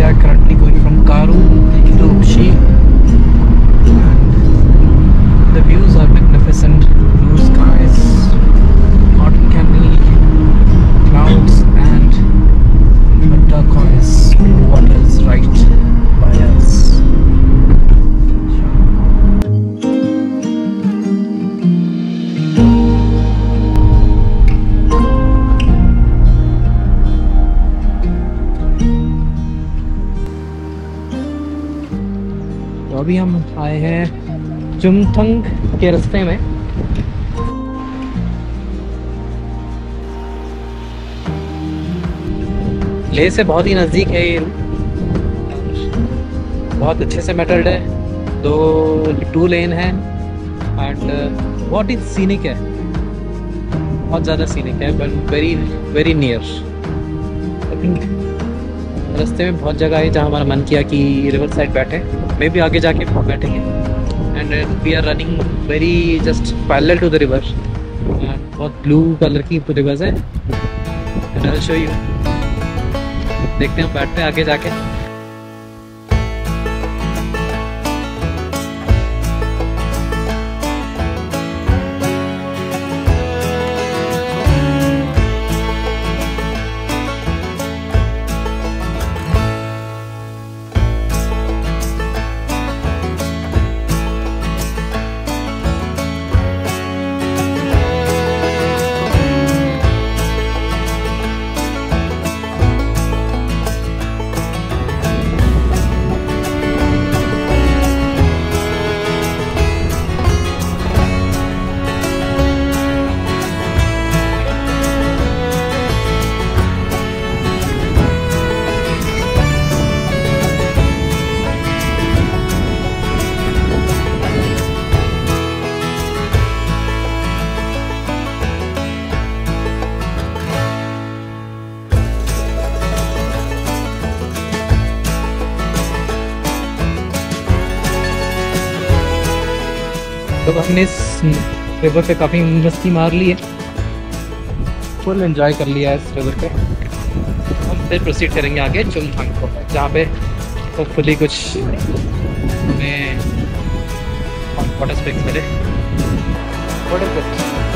We are currently अभी हम आए हैं चुमथंग के रास्ते में। ले से बहुत ही नज़दीक है ये बहुत अच्छे से मेटल्ड है। दो टू लेन है एंड बहुत ही सीनिक है। बहुत ज़्यादा सीनिक है बट वेरी वेरी नियर रास्ते में बहुत जगह है जहाँ हमारा मन किया कि रिवर साइड बैठे। मे भी आगे जाके बैठेंगे। And we are running very just parallel to the river बहुत ब्लू कलर की रिवर्स है। देखते हैं, बैठते हैं आगे जाके। तो हमने इस रिवर पे काफ़ी मस्ती मार ली है। फुल एंजॉय कर लिया है इस रिवर पे। हम फिर प्रोसीड करेंगे आगे चुमथांग को, जहाँ पे होपफुली कुछ हमें वाटर स्प्रिंग्स मिले।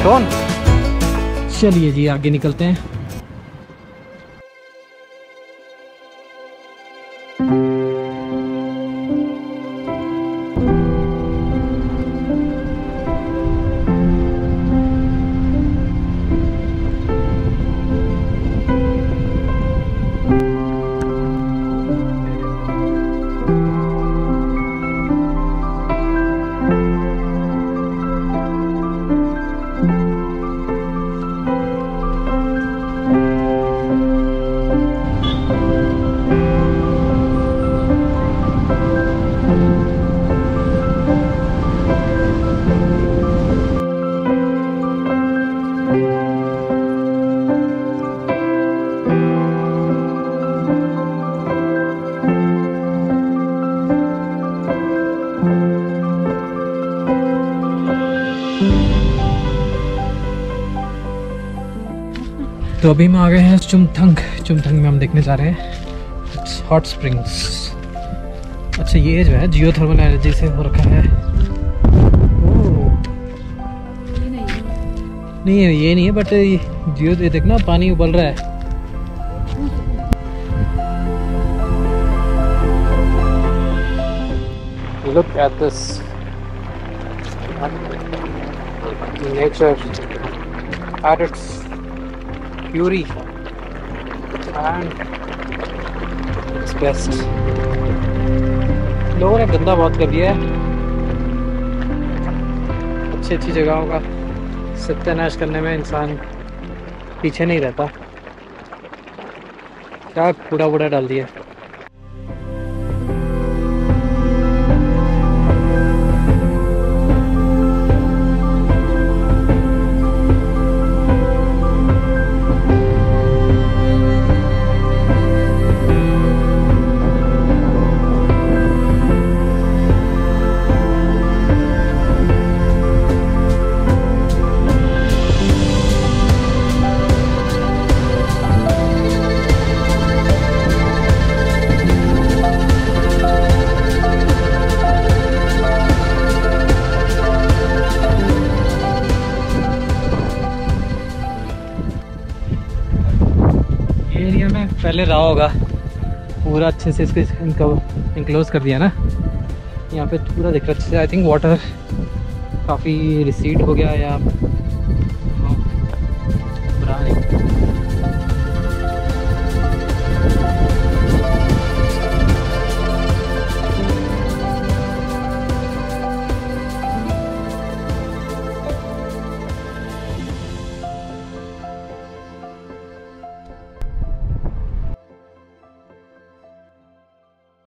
कौन चलिए जी, आगे निकलते हैं। तो अभी हम आ गए हैं चुमथंग। चुमथंग में हम देखने जा रहे हैं। हॉट स्प्रिंग्स अच्छा ये जो है जियो थर्मल एनर्जी से हो रखा है। नहीं है ये नहीं है बट जियो ये देखना, पानी उबल रहा है। Look at this. Nature at its fury and its best. लोगों ने गंदा बहुत कर दिया है। अच्छी अच्छी जगहों का सत्यानाश करने में इंसान पीछे नहीं रहता। क्या कूड़ा वूड़ा डाल दिया? पहले रहा होगा। पूरा अच्छे से इसके इनको इनक्लोज कर दिया ना। यहाँ पे पूरा दिख रहा है। अच्छे से आई थिंक वाटर काफ़ी रिसीड हो गया या